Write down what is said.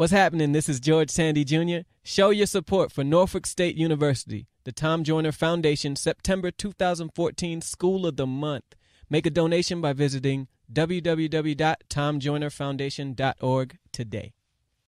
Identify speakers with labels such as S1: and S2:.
S1: What's happening? This is George Tandy Jr. Show your support for Norfolk State University, the Tom Joyner Foundation September 2014 School of the Month. Make a donation by visiting www.tomjoynerfoundation.org today.